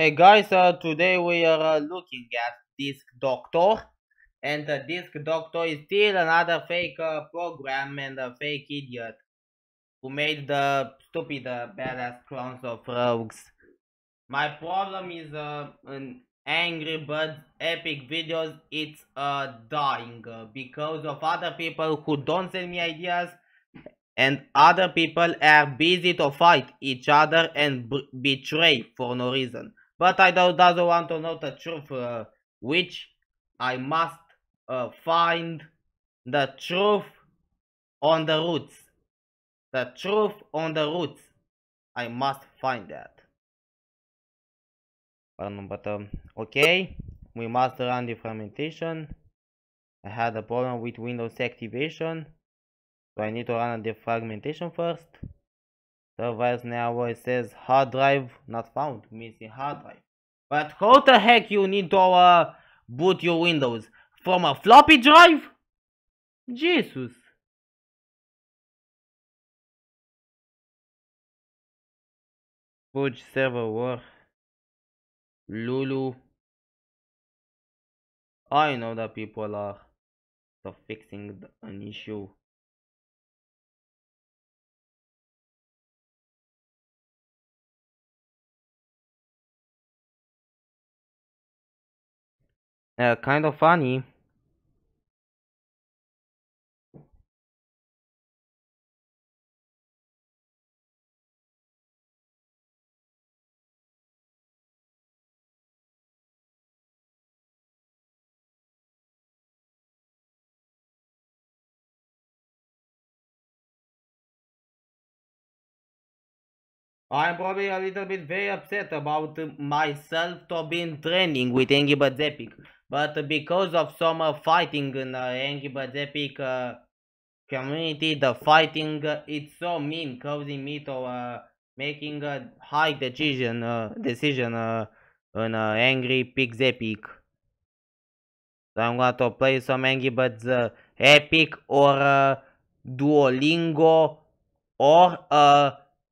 Hey guys, uh, today we are uh, looking at Disk Doctor, and the Disk Doctor is still another fake uh, program and a fake idiot who made the stupid uh, badass clones of rogues. My problem is uh, in Angry Birds epic videos, it's uh, dying uh, because of other people who don't send me ideas and other people are busy to fight each other and betray for no reason. But I don't doesn't want to know the truth, uh, which I must uh, find the truth on the roots. The truth on the roots. I must find that. But um, okay, we must run defragmentation. I had a problem with Windows activation, so I need to run defragmentation first. Otherwise now it says hard drive not found, missing hard drive. But how the heck you need to uh, boot your Windows? From a floppy drive? Jesus. Fudge server war. Lulu. I know that people are fixing an issue. Uh, kind of funny. I'm probably a little bit very upset about myself to being training with Angry Birds Epic. But because of some uh, fighting in the Angry Birds Epic uh, community, the fighting uh, it's so mean, causing me to uh, making a high decision uh, decision uh, on Angry Pigs Epic. So I'm going to play some Angry Birds Epic or Duolingo or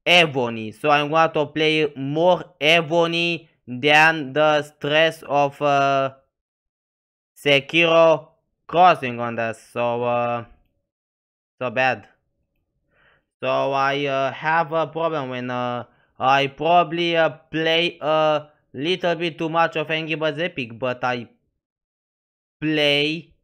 Evony. So I'm going to play more Evony than the stress of Sekiro crossing on that so uh, so bad. So I uh, have a problem when uh, I probably uh, play a little bit too much of Angry Birds Epic but I play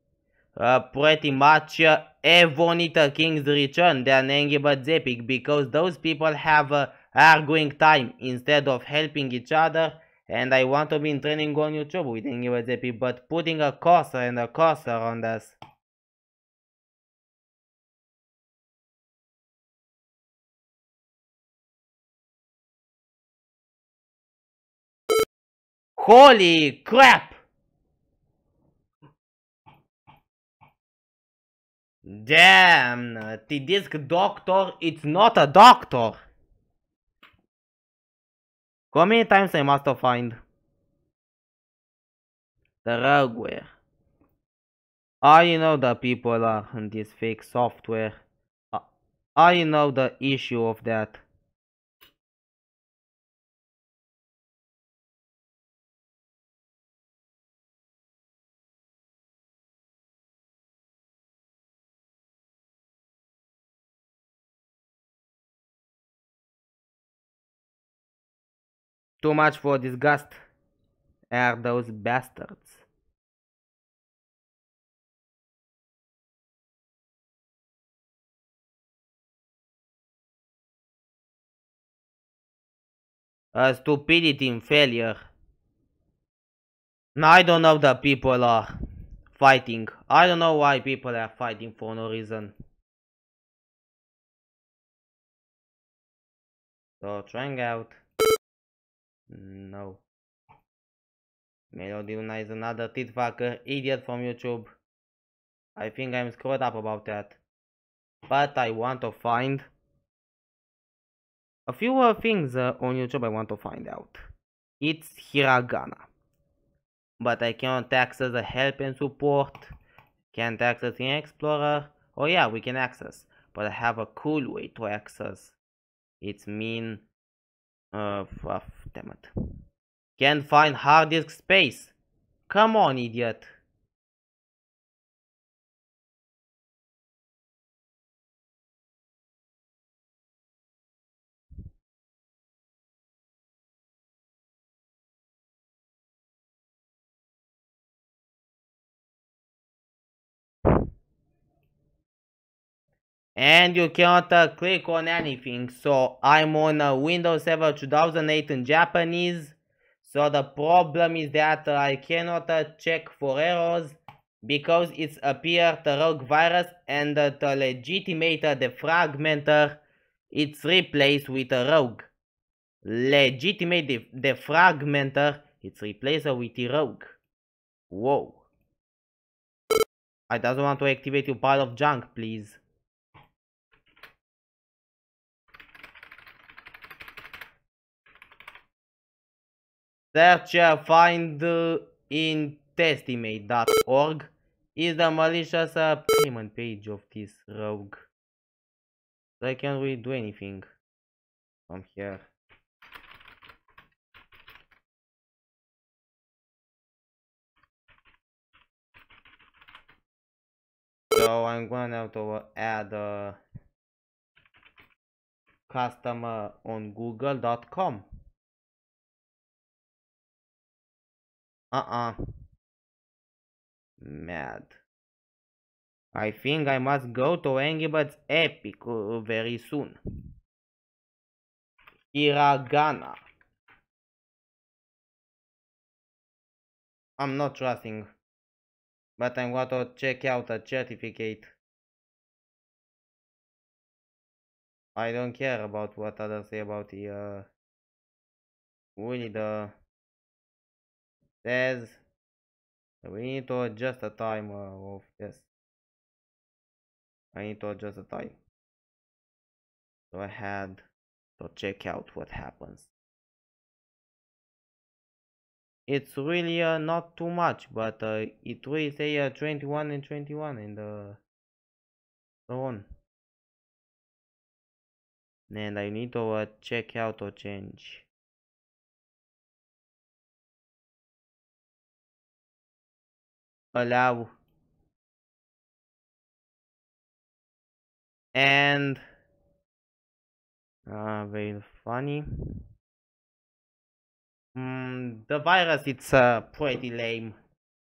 uh, pretty much uh, Evony the King's Return than Angry Birds Epic because those people have uh, arguing time instead of helping each other and I want to be in training on YouTube with USAP, but putting a cursor and a cursor on this. Holy crap! Damn, the disc doctor, it's not a doctor. How many times I must find the rogueware? I know the people are in this fake software. I know the issue of that. Too much for disgust are those bastards. A stupidity and failure. I don't know that people are fighting. I don't know why people are fighting for no reason. So trying out. No. Melody Luna is another fucker idiot from YouTube. I think I'm screwed up about that. But I want to find a few uh, things uh, on YouTube I want to find out. It's hiragana. But I cannot access the help and support. Can't access the Explorer. Oh yeah, we can access. But I have a cool way to access. It's mean uh, damn it. Can't find hard disk space. Come on, idiot. And you cannot uh, click on anything. So I'm on uh, Windows Server 2008 in Japanese. So the problem is that uh, I cannot uh, check for errors because it's appeared a rogue virus and to legitimate defragmenter it's replaced with a rogue. Legitimate the, defragmenter it's replaced with a rogue. Whoa. I doesn't want to activate your pile of junk please Search find in testimate.org is the malicious uh, payment page of this rogue. So I can't really do anything from here. So I'm gonna have to add a customer on google.com. Uh-uh. Mad. I think I must go to Angry Epic uh, very soon. Hiragana. I'm not trusting. But I'm going to check out a certificate. I don't care about what others say about the uh really the says we need to adjust the time of this. I need to adjust the time. So I had to check out what happens. It's really uh, not too much but uh, it will say uh, 21 and 21 and uh, so on. And I need to uh, check out or change allow and uh, very funny. Mm, the virus it's uh, pretty lame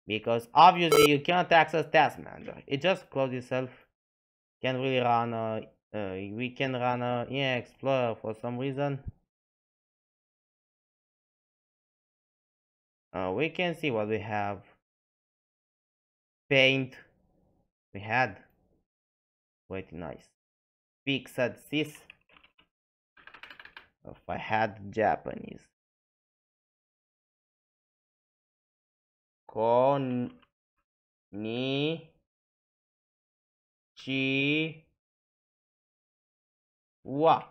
because obviously you cannot access task manager. It just closes itself. Can't really run uh, we can run a yeah explorer for some reason. Uh, we can see what we have paint we had. Quite nice. Fixed this if I had Japanese. Kon ni chi wa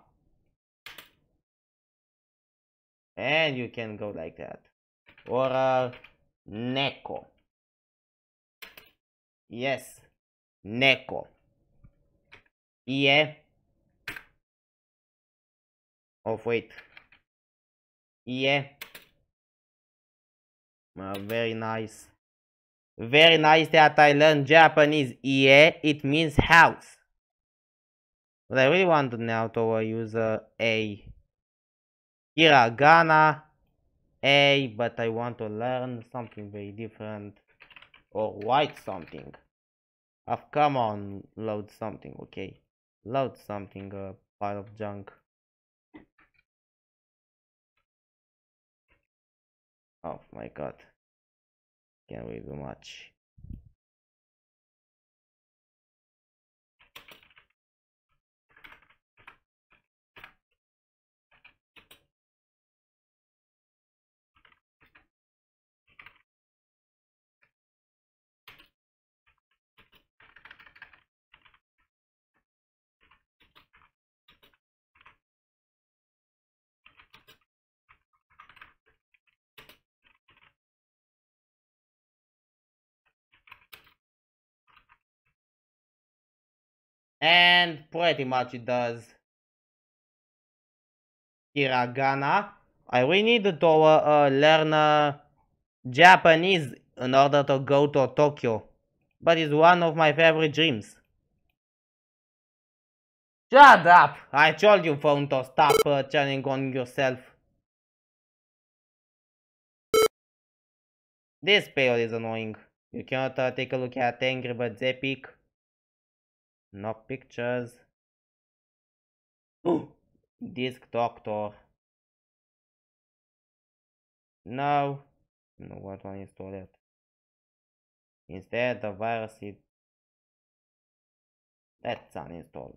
and you can go like that. Or uh, neko Yes. Neko. Ie. Oh, wait. Ie. Uh, very nice. Very nice that I learned Japanese. Ie, it means house. But I really want to now to use uh, a hiragana a, but I want to learn something very different or write something. Oh, come on, load something, okay. Load something, a pile of junk. Oh my god. Can't we do much? And pretty much it does hiragana I really need to uh, learn uh, Japanese in order to go to Tokyo. But it's one of my favorite dreams. Shut up! I told you phone to stop uh, turning on yourself. This pale is annoying. You cannot uh, take a look at Angry Birds Epic. No pictures. Oh. Disc Doctor. No. No, what one install it? Instead, the virus is... That's uninstalled.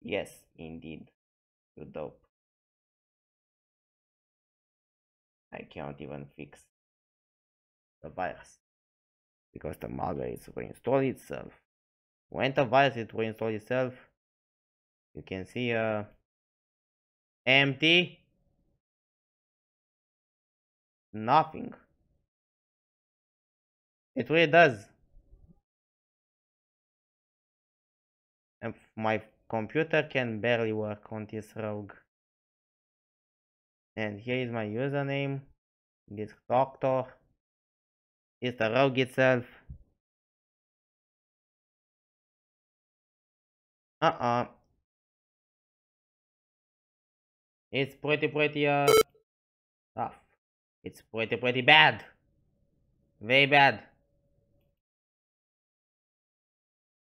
Yes, indeed. You dope. I can't even fix the virus because the malware is reinstall itself. When the virus is reinstall itself, you can see uh, empty nothing. It really does. And my computer can barely work on this rogue and here is my username this doctor is the rogue itself uh-uh. It's pretty pretty uh tough. It's pretty pretty bad. Very bad.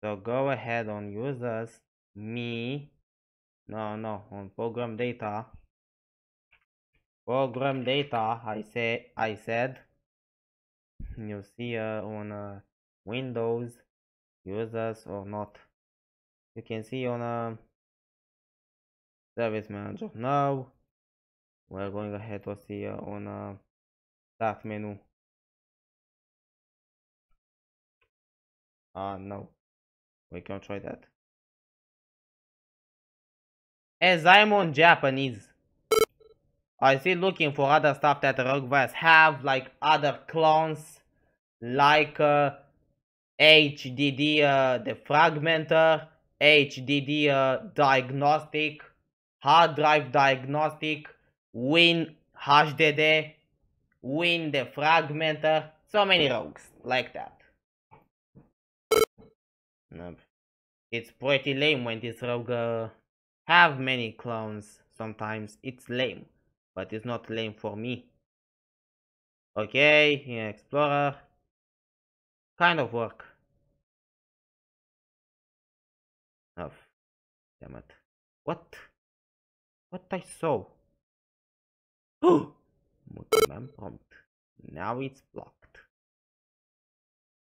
So go ahead on users me no no on program data. Program data I say I said you see uh, on uh, Windows users or not. You can see on a uh, service manager. Now we're going ahead to see uh, on a uh, start menu. Uh no. We can try that. As I'm on Japanese I still looking for other stuff that Rogueverse have, like other clones, like uh, HDD uh, Defragmenter, HDD uh, Diagnostic, Hard Drive Diagnostic, Win HDD, Win Defragmenter, so many rogues like that. It's pretty lame when this rogue uh, have many clones. Sometimes it's lame but it's not lame for me. Okay, here Explorer. Kind of work. Oh, damn it. What? What I saw? Oh! Prompt. Now it's blocked.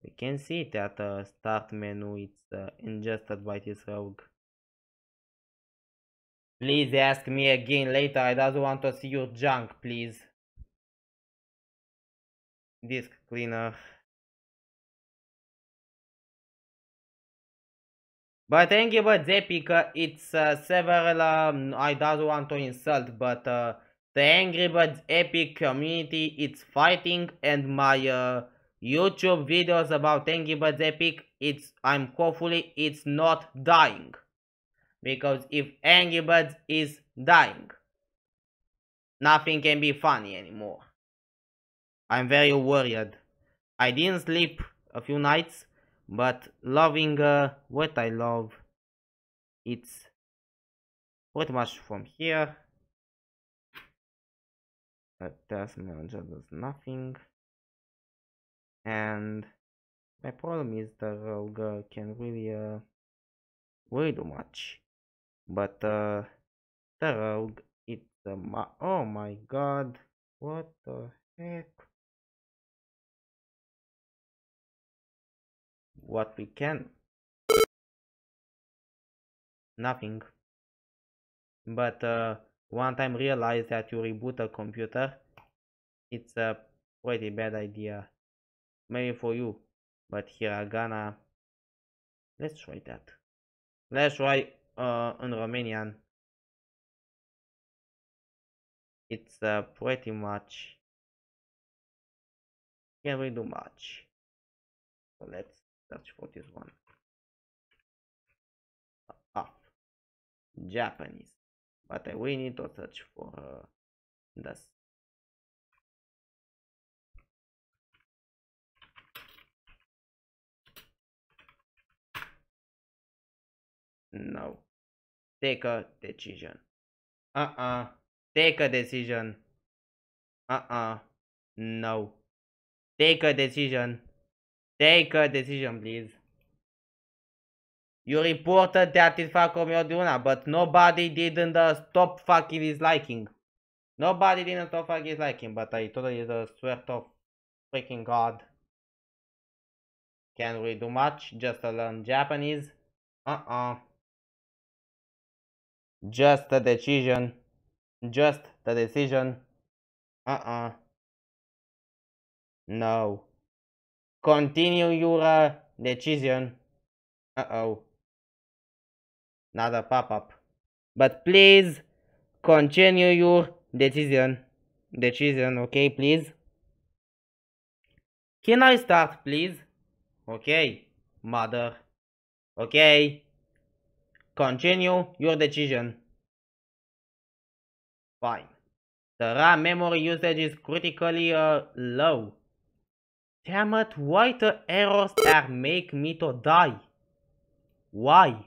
We can see that uh, start menu is uh, ingested by this rogue. Please ask me again later. I don't want to see your junk, please. Disk cleaner. But Epic, uh, it's uh, several, um, I don't want to insult, but uh, the Angry Birds Epic community, it's fighting and my uh, YouTube videos about Angry Birds Epic, it's, I'm hopefully, it's not dying because if Angry Birds is dying, nothing can be funny anymore. I'm very worried. I didn't sleep a few nights, but loving uh, what I love, it's pretty much from here. A task manager does nothing. And my problem is the rogue can really uh, way too much but uh rogue it's a ma oh my god what the heck? What we can nothing. But uh one time realize that you reboot a computer it's a pretty bad idea. Maybe for you but here i gonna let's try that. Let's try uh, in Romanian it's uh, pretty much can't really do much so let's search for this one Up Japanese. But we need to search for uh, this. No. Take a decision. Uh-uh. Take a decision. Uh-uh. No. Take a decision. Take a decision, please. You reported that it fuck Melody Luna, but nobody didn't uh, stop fucking disliking. Nobody didn't stop fucking disliking, but I totally uh, swear to freaking god. Can't really do much, just to learn Japanese. Uh-uh. Just the decision. Just the decision. Uh-uh. No. Continue your uh, decision. Uh-oh. Another pop-up. But please continue your decision. Decision, okay, please? Can I start, please? Okay, mother. Okay. Continue your decision. Fine. The RAM memory usage is critically uh, low. Damn it, why the errors that make me to die? Why?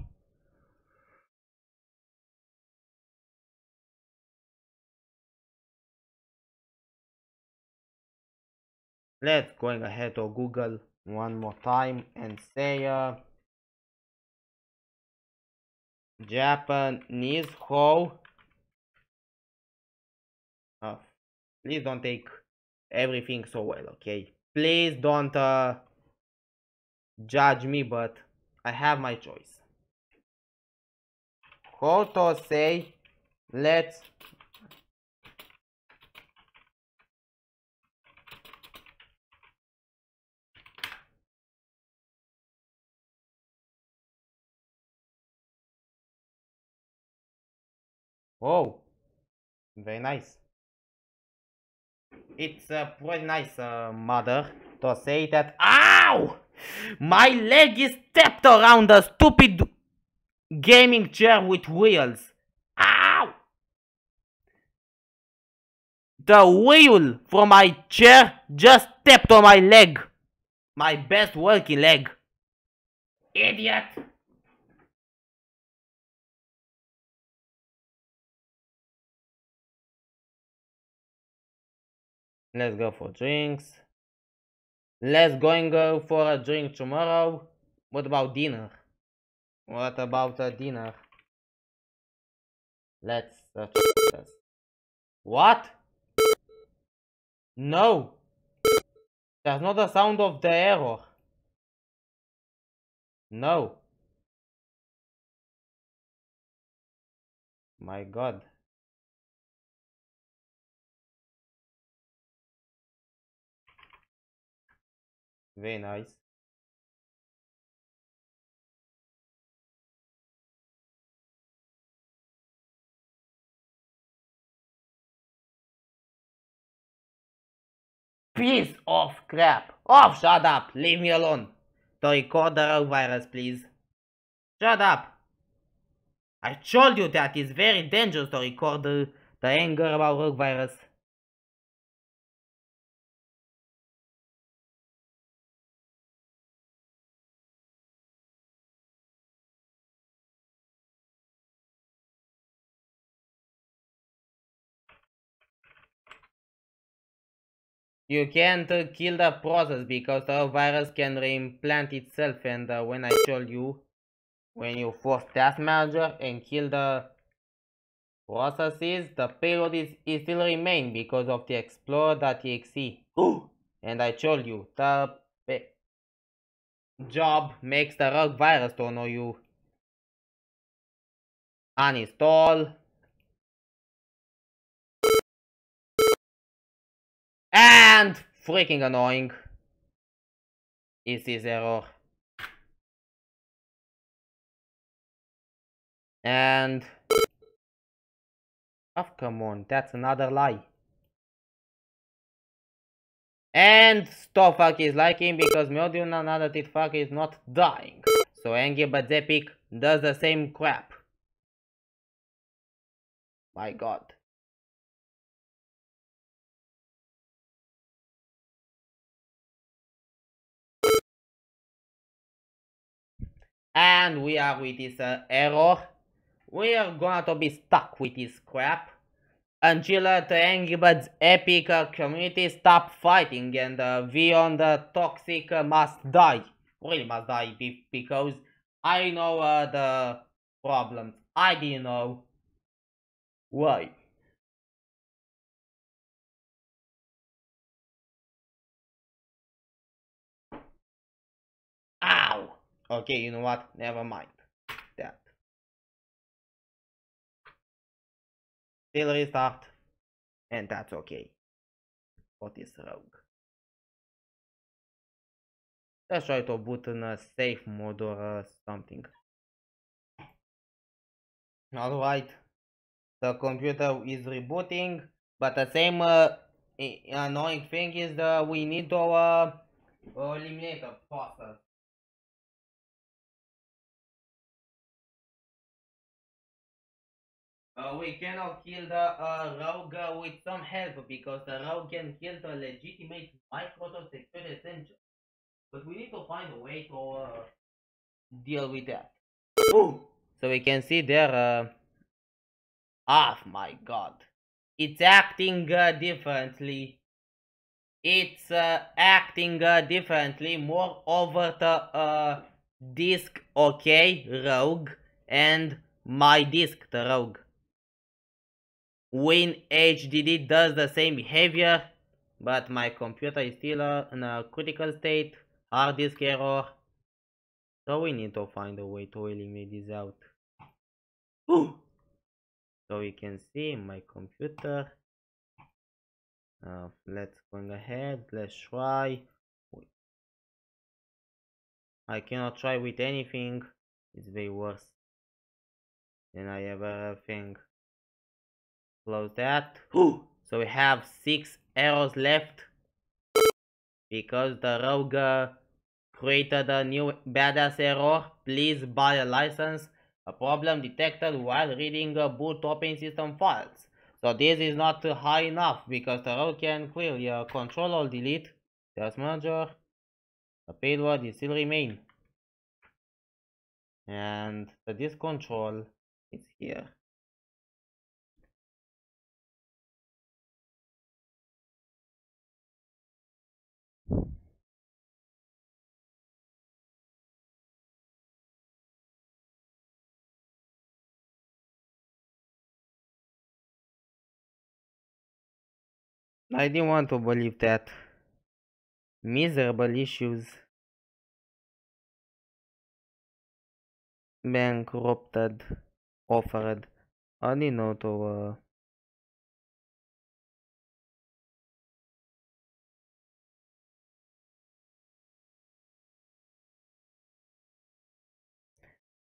Let's go ahead to Google one more time and say uh, Japanese how uh, please don't take everything so well okay? Please don't uh, judge me but I have my choice. How to say let's Oh, very nice. It's uh, pretty nice, uh, mother, to say that. Ow! My leg is stepped around a stupid gaming chair with wheels. Ow! The wheel from my chair just stepped on my leg. My best working leg. Idiot! Let's go for drinks. Let's go and go for a drink tomorrow. What about dinner? What about a dinner? Let's search this. What? No! That's not the sound of the error. No. My god. Very nice. Piece of crap. Oh, shut up. Leave me alone. To record the virus, please. Shut up. I told you that it's very dangerous to record the, the anger about rogue virus. You can't uh, kill the process because the virus can reimplant itself and uh, when I told you when you force task manager and kill the processes the payload is, is still remain because of the explorer.exe and I told you the job makes the rogue virus to know you uninstall And freaking annoying is this error. And oh come on, that's another lie. And stop fuck is liking because Melody Luna another tit fuck is not dying. So Angry but Epic does the same crap. My god. And we are with this uh, error. We are going to be stuck with this crap until uh, the Angry Birds epic uh, community stop fighting and uh, on the Toxic uh, must die. Really must die because I know uh, the problems. I didn't know. Why? Ow! Okay, you know what? Never mind. That. Still restart. And that's okay. What is rogue? Let's try to boot in a safe mode or uh, something. Alright. The computer is rebooting, but the same uh, annoying thing is that we need to uh, eliminate the process. Uh, we cannot kill the uh, rogue uh, with some help because the rogue can kill the legitimate Microsoft Security Essential. But we need to find a way to uh, deal with that. So we can see there. Uh, oh my god. It's acting uh, differently. It's uh, acting uh, differently. More over the uh, disk OK rogue and my disk the rogue. Win HDD does the same behavior, but my computer is still uh, in a critical state hard disk error. So we need to find a way to eliminate this out. Ooh. So you can see my computer. Uh, let's go ahead. Let's try. I cannot try with anything. It's way worse than I ever think. Close that. So we have six arrows left because the rogue uh, created a new badass error. Please buy a license. A problem detected while reading a boot operating system files. So this is not high enough because the rogue can clearly uh, control or delete. Task manager. The payload is still remain. And the disk control is here. I didn't want to believe that. Miserable issues. Bankrupted. Offered. I didn't know to uh,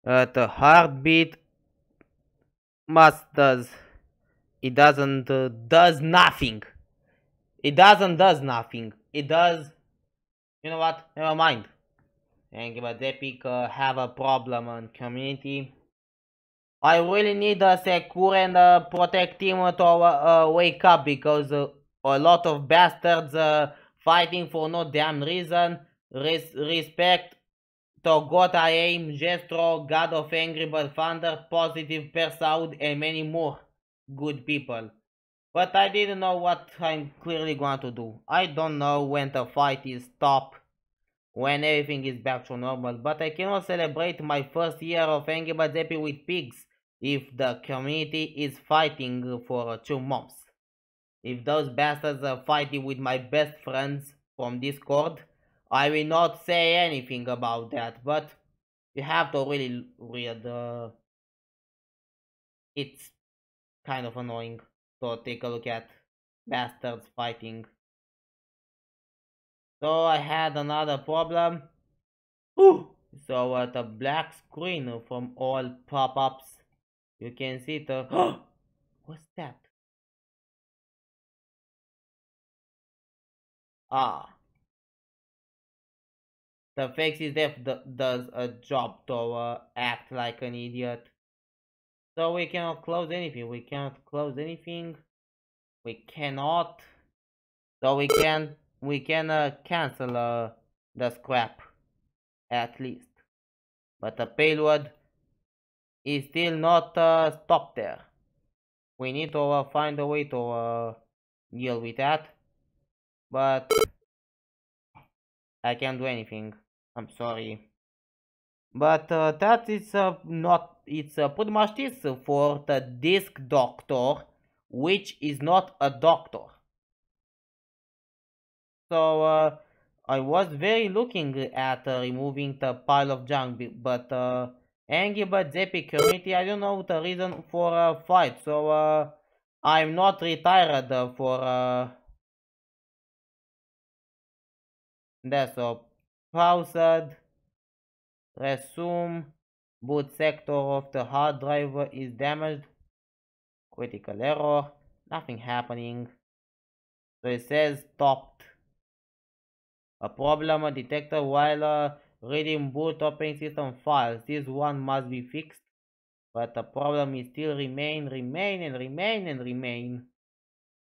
uh, the heartbeat must does it doesn't uh, does nothing it doesn't does nothing. It does. You know what? Never mind. Angry Birds Epic uh, have a problem on community. I really need a secure and uh, protect team to uh, wake up because uh, a lot of bastards uh, fighting for no damn reason. Res respect to God I aim, Jestro, God of Angry Bird Thunder, Positive Persaud, and many more good people. But I didn't know what I'm clearly going to do. I don't know when the fight is stop, when everything is back to normal, but I cannot celebrate my first year of Angry Birds Epic with pigs if the community is fighting for two months. If those bastards are fighting with my best friends from Discord, I will not say anything about that, but you have to really read uh, it's kind of annoying. So take a look at bastards fighting. So I had another problem. Ooh. So at a black screen from all pop-ups, you can see the what's that? Ah, the fake is def does a job to uh, act like an idiot. So we cannot close anything. We cannot close anything. We cannot. So we can we can uh, cancel uh, the scrap at least. But the payload is still not uh, stopped there. We need to uh, find a way to uh, deal with that. But I can't do anything. I'm sorry. But uh, that is uh, not, it's uh, much this for the disk doctor, which is not a doctor. So uh, I was very looking at uh, removing the pile of junk, but uh, Angry Birds Epic Community, I don't know the reason for a fight, so uh, I'm not retired for uh, that, so paused, resume, boot sector of the hard drive is damaged, critical error, nothing happening, so it says stopped a problem detected while uh, reading boot operating system files. This one must be fixed, but the problem is still remain, remain, and remain, and remain.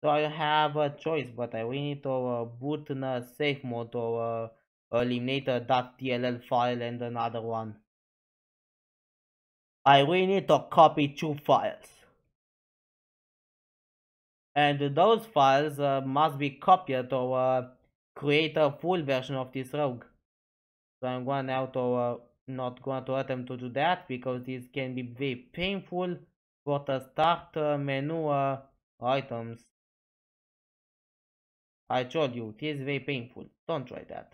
So I have a choice, but I will need to uh, boot in a safe mode to uh, eliminate a .dll file and another one. I will need to copy two files. And those files uh, must be copied to uh, create a full version of this rogue. So I'm going now to uh, not going to attempt to do that because this can be very painful for the start uh, menu uh, items. I told you, it is very painful. Don't try that.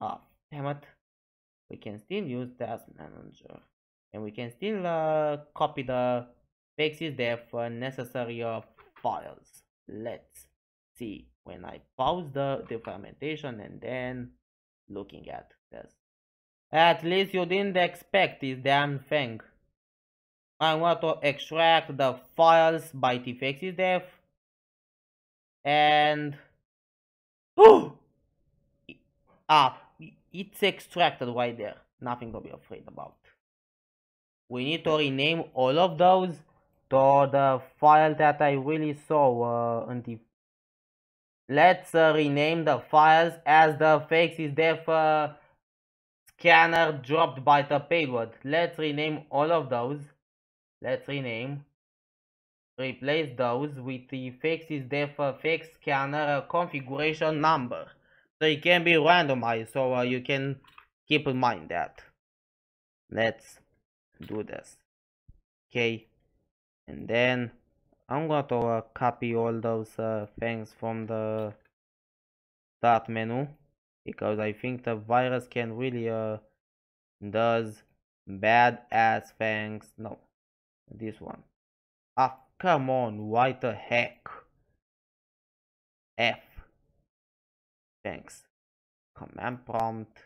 Ah, damn it. We can still use Task Manager. And we can still uh, copy the fixes def uh, necessary uh, files. Let's see when I pause the, the fermentation and then looking at this. At least you didn't expect this damn thing. I want to extract the files by tfxsdef and oh ah it's extracted right there. Nothing to be afraid about. We need to rename all of those to the file that I really saw uh, in the let's uh, rename the files as the fxsdef uh, scanner dropped by the payload. Let's rename all of those. Let's rename. Replace those with the fxsdef uh, fix scanner uh, configuration number so it can be randomized so uh, you can keep in mind that let's do this okay and then I'm going to uh, copy all those uh, things from the start menu because I think the virus can really uh, does bad ass things. No, this one. Ah, come on, why the heck? F. Thanks. Command prompt.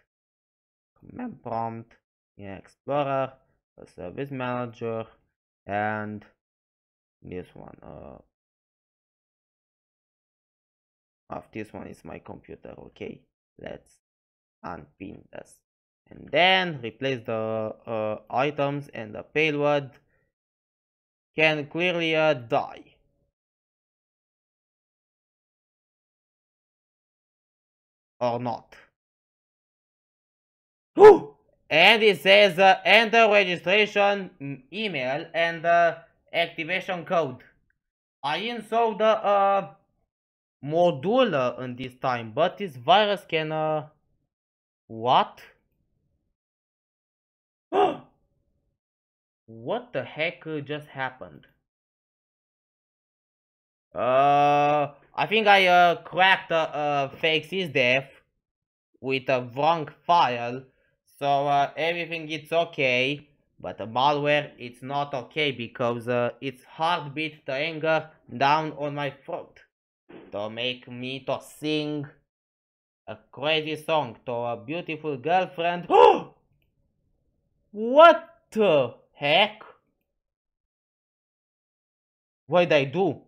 Command prompt. Yeah, Explorer, a service manager, and this one uh of this one is my computer okay let's unpin this and then replace the uh, items and the payload can clearly uh, die or not and it says uh, enter registration email and uh, activation code. I installed the uh, module in this time, but this virus can uh, what? what the heck just happened? Uh, I think I uh, cracked a uh, fake sysdef with a wrong file, so uh, everything is okay. But the malware, it's not okay because uh, its heartbeat the anger down on my throat to make me to sing a crazy song to a beautiful girlfriend. what the heck? What did I do?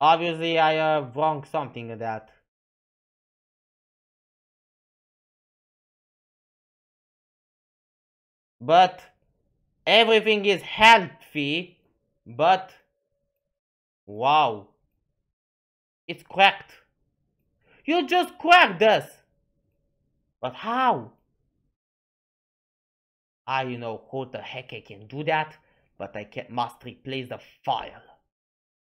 Obviously I uh, wrong something in that. But everything is healthy, but wow, it's cracked. You just cracked this. But how? I know how the heck I can do that, but I can must replace the file.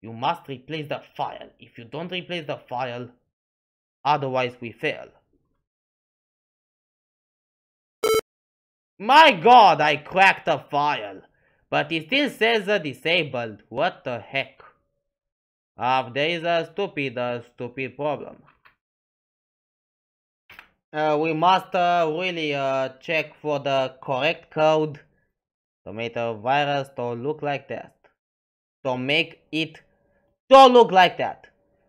You must replace the file. If you don't replace the file, otherwise we fail. My god, I cracked the file. But it still says uh, disabled. What the heck? Uh, there is a stupid, uh, stupid problem. Uh, we must uh, really uh, check for the correct code to make the virus to look like that. To make it to look like that.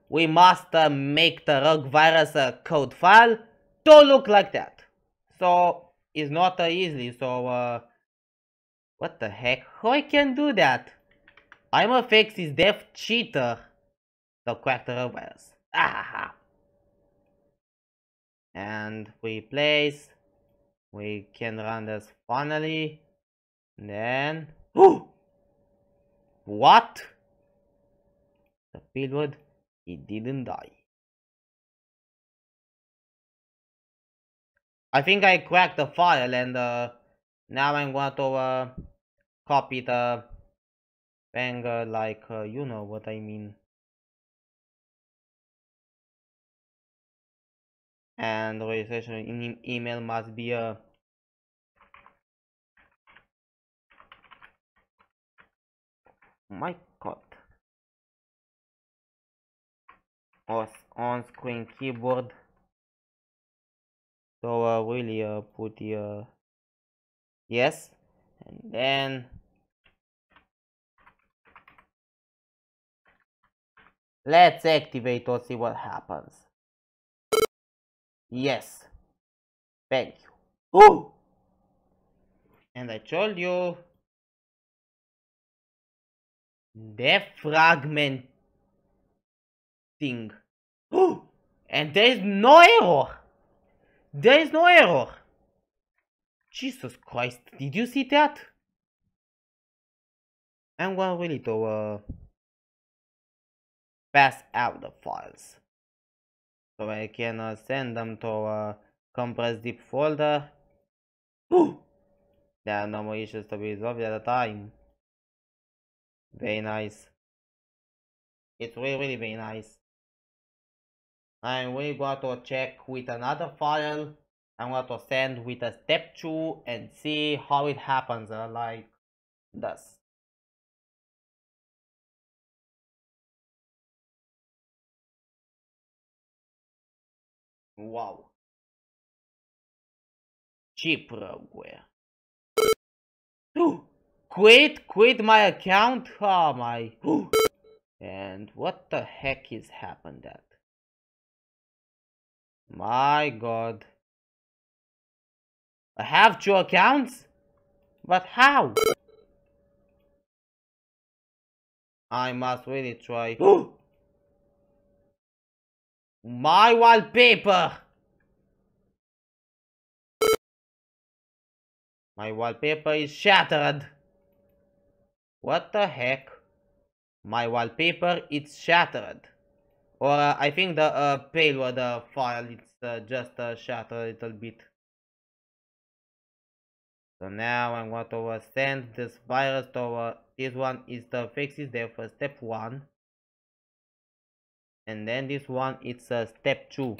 We must uh, make the rogue virus uh, code file Don't look like that. So it's not uh, easy. So uh, what the heck? How I can do that? I'm a fix is dev cheater. To crack the rogue virus. Ah and we place we can run this finally then oh what the payload he didn't die. I think I cracked the file and uh, now I'm going to uh, copy the banger like uh, you know what I mean. And the registration in email must be a my god or on screen keyboard so uh, really uh, put uh, yes and then let's activate or see what happens Yes. Thank you. Oh! And I told you defragmenting. And there is no error. There is no error. Jesus Christ, did you see that? I'm going really to uh, pass out the files so I can uh, send them to a compressed zip folder. Ooh! There are no more issues to be resolved at a time. Very nice. It's really, really very nice. I'm really going to check with another file. I'm going to send with a step 2 and see how it happens uh, like this. Wow. Cheapware. quit, quit my account. Oh my. and what the heck is happened? My god. I have two accounts? But how? I must really try. My wallpaper! My wallpaper is shattered. What the heck? My wallpaper is shattered. Or uh, I think the uh, payload uh, file it's uh, just uh, shattered a little bit. So now I'm going to uh, send this virus to uh, this one is the fixes there for step one. And then this one it's a step two.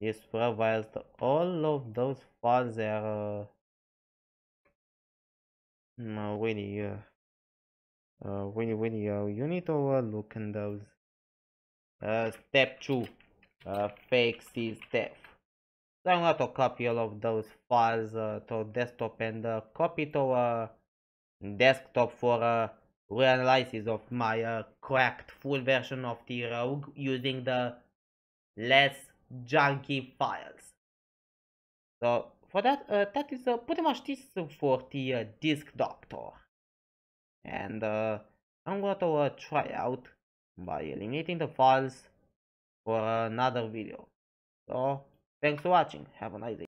This provides all of those files are uh, no really uh, uh really really uh, you need to uh, look in those uh step two uh fake c step so i'm going to copy all of those files uh, to desktop and uh, copy to desktop for uh reanalysis of my cracked full version of the Rogue using the less junky files. So for that, that is pretty much this for the Disk Doctor. And I'm going to try out by eliminating the files for another video. So thanks for watching. Have a nice day.